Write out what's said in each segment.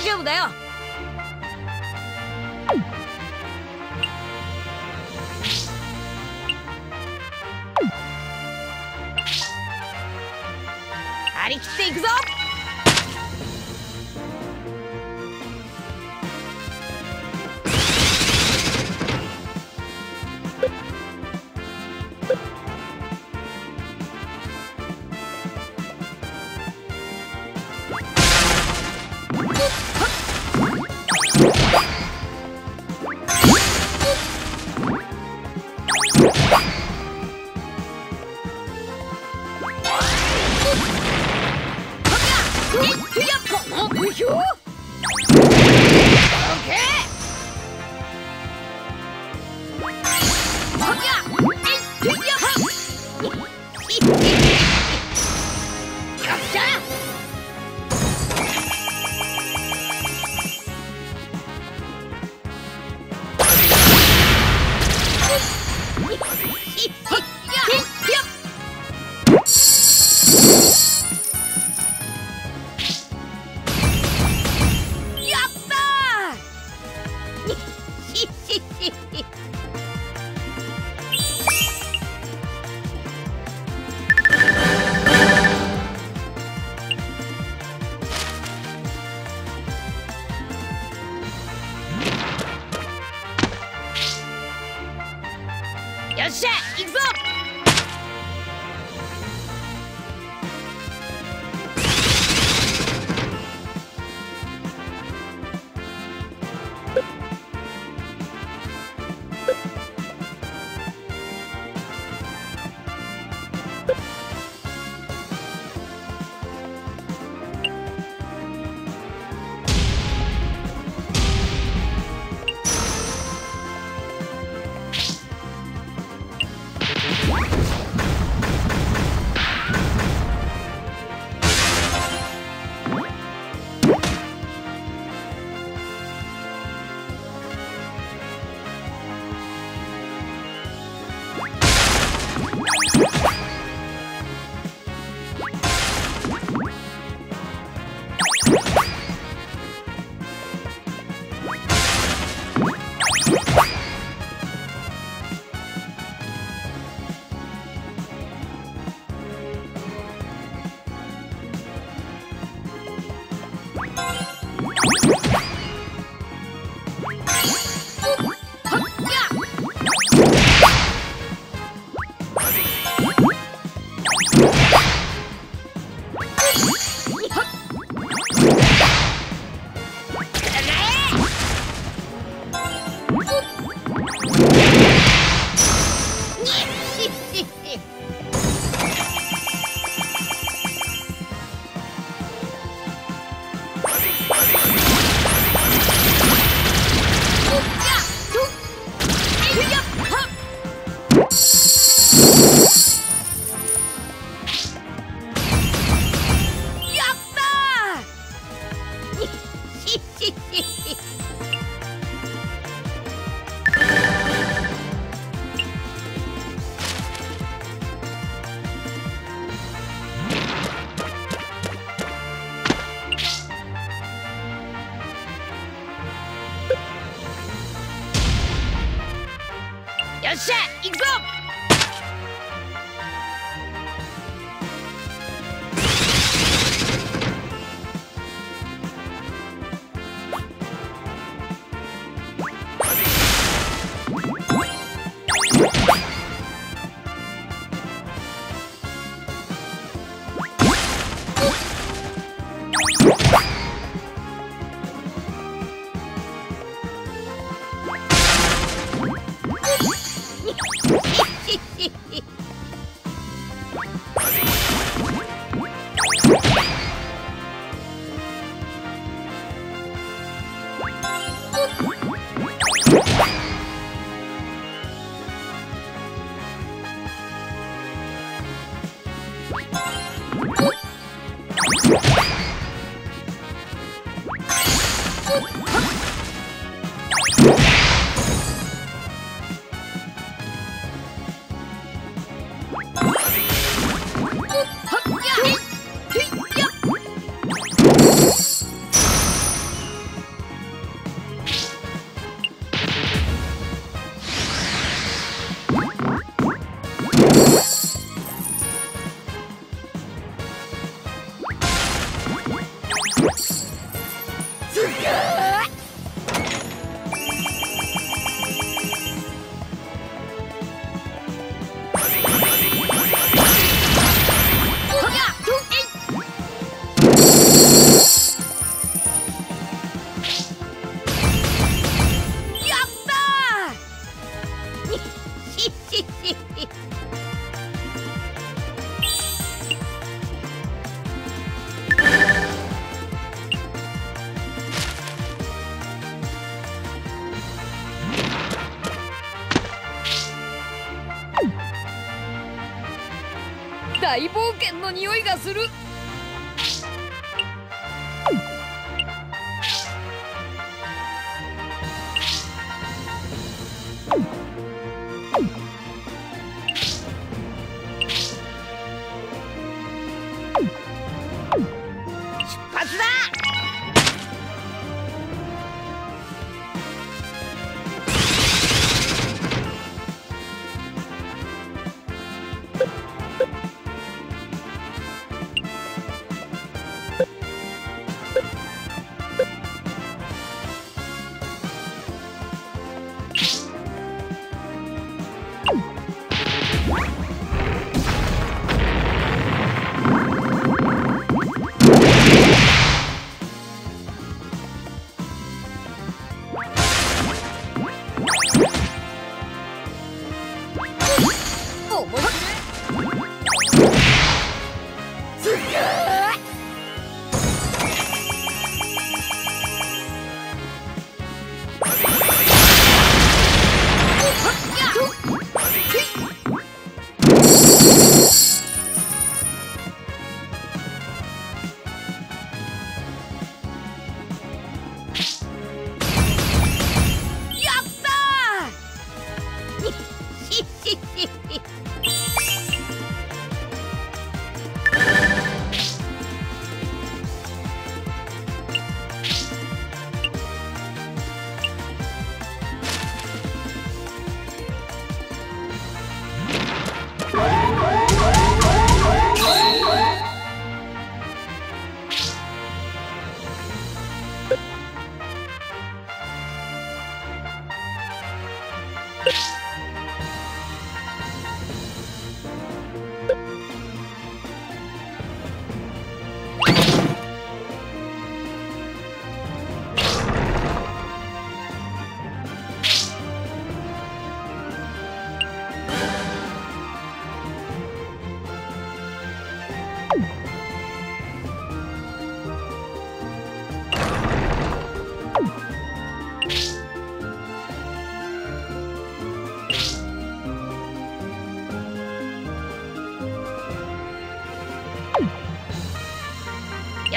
大丈夫だよ。張り切っていくぞ。よよ Woo! 大冒険の匂いがする。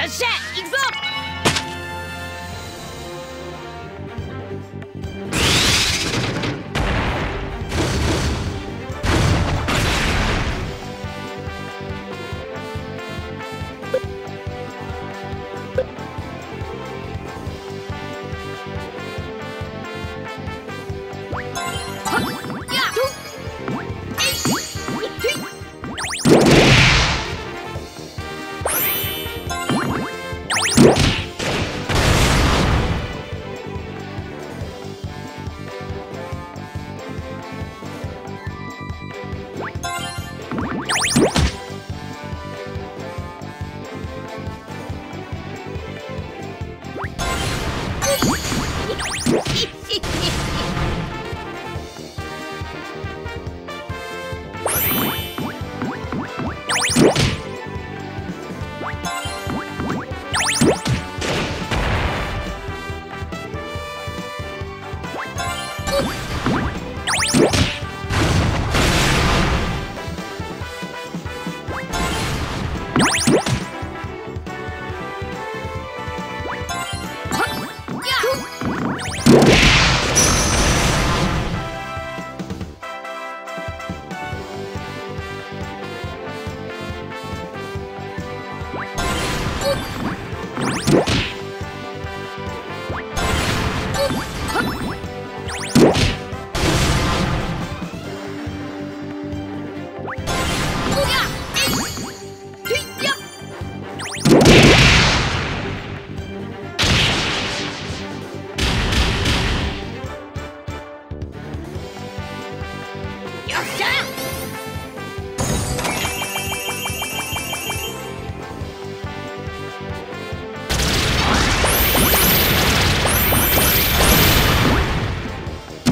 Là, j'ai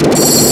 you.